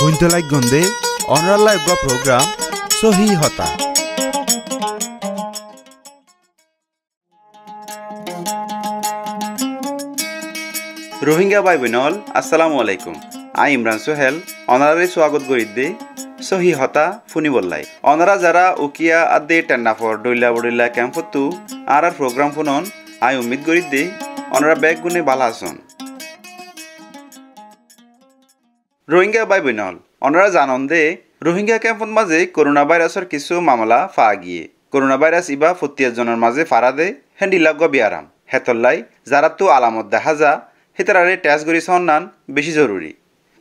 লাগ গন্দে অনরাল live programme সহি হতা রোহিঙ্গা ভাই বোনল আসসালামু আলাইকুম আই ইমরান সোহেল অনারারে স্বাগত গরিদ্দে সহি হতা ফুনি বললাই অনারা যারা উকিয়া আদে টেন্নাফর ডইলা বডইলা ক্যাম্পতু আর আর প্রোগ্রাম ফুনন আই উম্মিদ গরিদ্দে অনারা ব্যাগ গুনে বালা আসন রোহিঙ্গা বাই বোনল অনারা জানন দে রোহিঙ্গা ক্যাম্পত মাঝে করোনা ভাইরাসের কিছু মামলা ফা গিয়ে। করোনা ভাইরাস ইবা ফতিয়ার জনের মাঝে ফারা দে হেন্ডিলাগ্য বিয়ারাম। হেতল্লাই যারা তো আলামত দেখা যা, হেতারারে টেস্ট করি সন্নান বেশি জরুরি।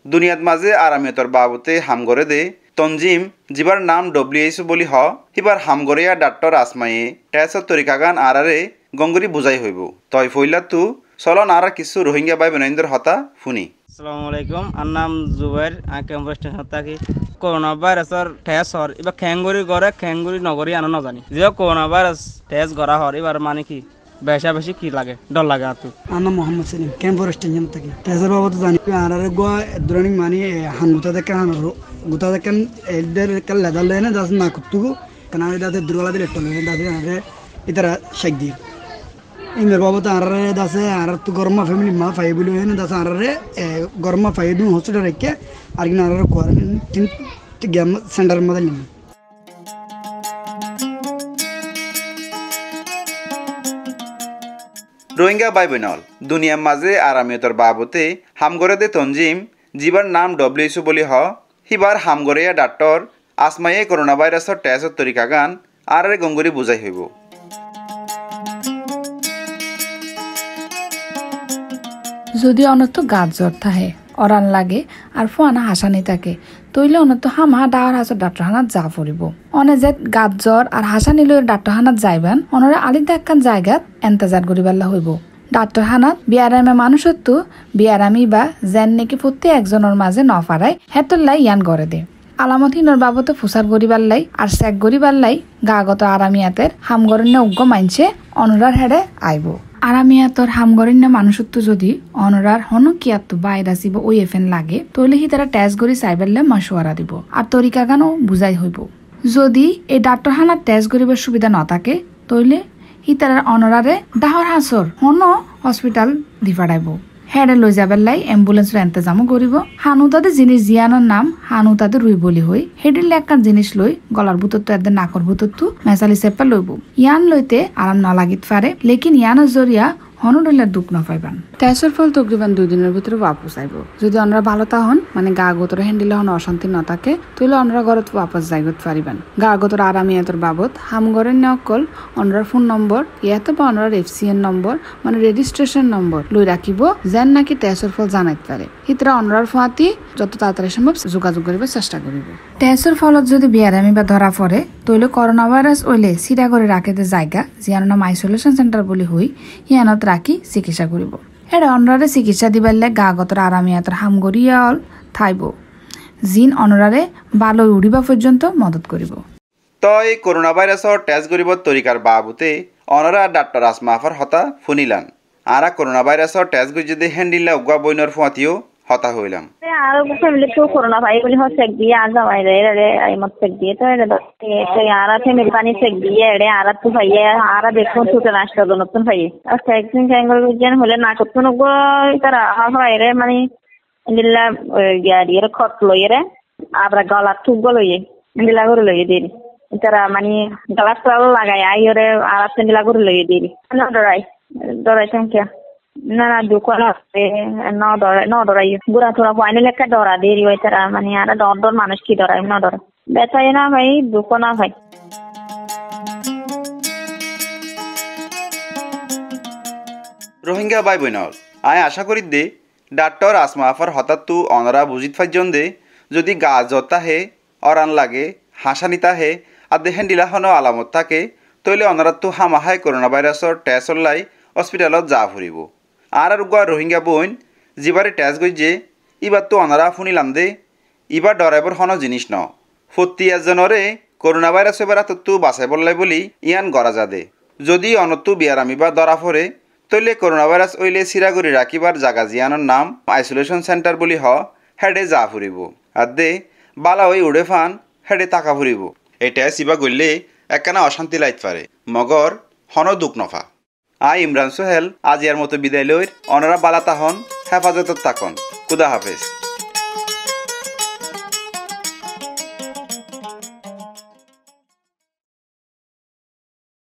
দুনিয়াত মাঝে আরামিয়তর বাবতে হাম হামগরে দে, তঞ্জিম যিবার নাম ডব্লিউএইচ বলি হ, হিবার হামগরিয়া ডাক্তর আসমাইয়ে টেস্টর তরিকাগান আরারে গঙ্গুরি বুঝাই হইব। তই ফইলা তু চলন আর কিছু রোহিঙ্গা ভাই বেনন্দের হতা ফুনি আসসালামু আলাইকুম আর নাম জুবাইর আ ক্যাম্প স্টেশন থাকি করোনা ভাইরাসর টেস্ট হর এবার খেঙ্গুরি গড়ে খেঙ্গুরি নগরী আনো নজানি। যে করোনা ভাইরাস টেস্ট করা হর এবার মানে কি বেশা বেশি কি লাগে ডর লাগে আর তো আমার মোহাম্মদ সেলিম ক্যাম্প স্টেশন থেকে পেশার বাবদ জানি আর গোয়া দূরানি মানে হান গুতা দেখে হান গুতা দেখেন এদের কাল লেদার লেনে দাস না কারণ আমি দাসে দুর্গলা দিলে টলে দাসে আরে ইতারা শেখ দিয়ে। ইমের বাবদ আরে দাসে আর তো গরমা ফ্যামিলি মা ফাই বলি হেন দাস আরে গরমা ফাই দু হসপিটাল রেখে আর কিনা আরে কোয়ারেন্টিন গেম সেন্টার মধ্যে নিয়ে রোহিঙ্গা বাই বোনল দুনিয়ার মাঝে আরামিয়তর বাবতে হামগরে দে তঞ্জিম যিবার নাম ডব্লিউএসও বলি হ, হিবার হামগরেয়া ডাক্তর আসমাইয়ে করোনা ভাইরাসর টেস্টর তরিকা গান আর গঙ্গুরি বুঝাই হইব। যদি অনত গাছ জ্বর থাহে, অরান লাগে আর ফুয়ানা হাসানি থাকে তৈলে অনত হামা ডাওয়ার হাসর ডাক্তারখানাত যা পড়িব অনে যে গাছ জ্বর আর হাসানি লই ডাক্তারখানাত যাইবান অনরে আলিদা একখান জায়গাত এন্তেজার করিবাল্লা হইব। ডাক্তারখানাত বিয়ারামে মানুষত্ব বিয়ারামি বা যেন নাকি প্রত্যেক একজনের মাঝে ন ফারাই হেতল্লাই ইয়ান গড়ে দে। আলামতহীনর বাবতে ফুসার গরিবাল্লাই আর চেক গরিবাল্লাই গাগত আরামিয়াতের হামগরণ্য উগ্র মাইনছে অনুরার হেডে আইব। আরামিয়াতর না মানুষত্ব যদি অনরার হন কিয়াত্ত ভাইরাস ইব ওই এফেন লাগে, তইলে হি তারা টেস্ট করি চাইবেললে মাসুয়ারা দিব। আর তরিকা গানও বুঝাই হইব। যদি এই ডাক্তারখানার টেস্ট করিবার সুবিধা নথাকে তইলে হি তারা অনরারে দাহর হাসর হন হসপিটাল দি ফাড়াইব। হেডে লই যাবার লাই এম্বুলেন্সের ইন্তজামও করিব। হানু তাদের জিনিস জিয়ানোর নাম, হানু তাদের রুই বলি হই। হেডির একখান জিনিস লই গলার ভুতত্ব, এদের নাকর ভুতত্ব মেসালি সেপা লইব। ইয়ান লইতে আরাম নলাগিত পারে, লেকিন ইয়ানোর জরিয়া হনডলার দুঃখ নপাইবান তেসর ফল তকরিবান দুই দিনের ভিতরে বাপস আইব। যদি অনরা ভালো হন মানে গা গোতর হ্যান্ডিলে হন অশান্তি ন থাকে তাহলে অনরা ঘরত বাপস যাইগত পারিবান। গা গোতর আরামিয়াতর বাবদ হামগরের নকল অনরার ফোন নম্বর ইয়াতে বা অনরার এফসিএন নম্বর মানে রেজিস্ট্রেশন নম্বর লই রাখিব যেন নাকি তেসর ফল জানাইতে পারে। হিতরা অনরার ফাঁতি যত তাড়াতাড়ি সম্ভব যোগাযোগ করিবার চেষ্টা করিব। টেস্টের ফলত যদি বিয়ারামি বা ধরা পড়ে তৈলে করোনা ভাইরাস ওইলে সিরা করে রাখে যে জায়গা জিয়ার নাম আইসোলেশন সেন্টার বলি হই ইয়ানত রাখি চিকিৎসা করিব। এটা অনরারে চিকিৎসা দিবারলে গা গতর আরামিয়াতর হামগরিয়াল থাইব। জিন অনরারে ভালো উড়িবা পর্যন্ত মদত করিব। তই করোনা ভাইরাসর টেস্ট করিব তরিকার বাবুতে অনরা ডাক্তার আসমাফর হতা ফুনিলান। আরা করোনা ভাইরাসর টেস্ট করি যদি হ্যান্ডিল্লা উগুয়া বইনর ফুয়াতিও হতা হইলাম। আর ফ্যামিলি তো করোনা ভাই বলি হচ্ছে দিয়ে আর যাওয়াই রে রে আই মত চেক দিয়ে তো রে তো আর ফ্যামিলি পানি চেক দিয়ে রে আর তো ভাইয়ে আর দেখুন ছুটে নাস্তা তো নতুন ভাই। আর একদিন ক্যাঙ্গল বিজ্ঞান হলে না করতে নগো তারা হয় রে মানে দিল্লা গাড়ির খত লইয়ে আবার গলার টুক লইয়ে দিলা করে লইয়ে দিই তারা মানে গলার তল লাগাই আইরে আর দিলা করে লইয়ে দিই না। ডরাই ডরাই থ্যাংক না বুড়া থোড়া পাইনি লেখা ডরা দেরি হয় তারা। মানে আর ডর মানুষ কি ডরাই না ডরা না ভাই দোকান না ভাই রোহিঙ্গা বাই বোনল আয় আশা করি দে, ডাক্তর আসমা আফার হঠাৎ তু অনরা বুঝিত ফাইজন দে, যদি গা জতা হে, অরান লাগে, হাসানিতা হে, আর দেহেন ডিলাহন আলামত থাকে তৈলে অনরাত তু হামাহাই করোনা ভাইরাসর টেস্টর লাই হস্পিটালত যা ফুরিব আর আর গোয়া রোহিঙ্গা বোন যিবারে টেস্ট গইছে ইবার তো অনারা শুনিলাম দে ইবার ডরাইবর হন জিনিস ন। ফত্তি এজনরে করোনা ভাইরাস এবার তু বাঁচাই বললাই বলি ইয়ান গড়া যাদে। যদি অনত্তু বিয়ারামি বা ধরা পড়ে তৈলে করোনা ভাইরাস ওইলে সিরাগুড়ি রাখিবার জাগা জিয়ানোর নাম আইসোলেশন সেন্টার বলি হ হেডে যা ফুরিব আর দে বালা ওই উড়ে ফান হেডে তাকা ফুরিব এটা সিবা গললে একখানা অশান্তি লাইত পারে মগর হন দুঃখ নফা। আই ইমরান সোহেল আজিয়ার মতো বিদায় লইর অনারা বালা হন হেফাজত তাকন। খুদা হাফেজ।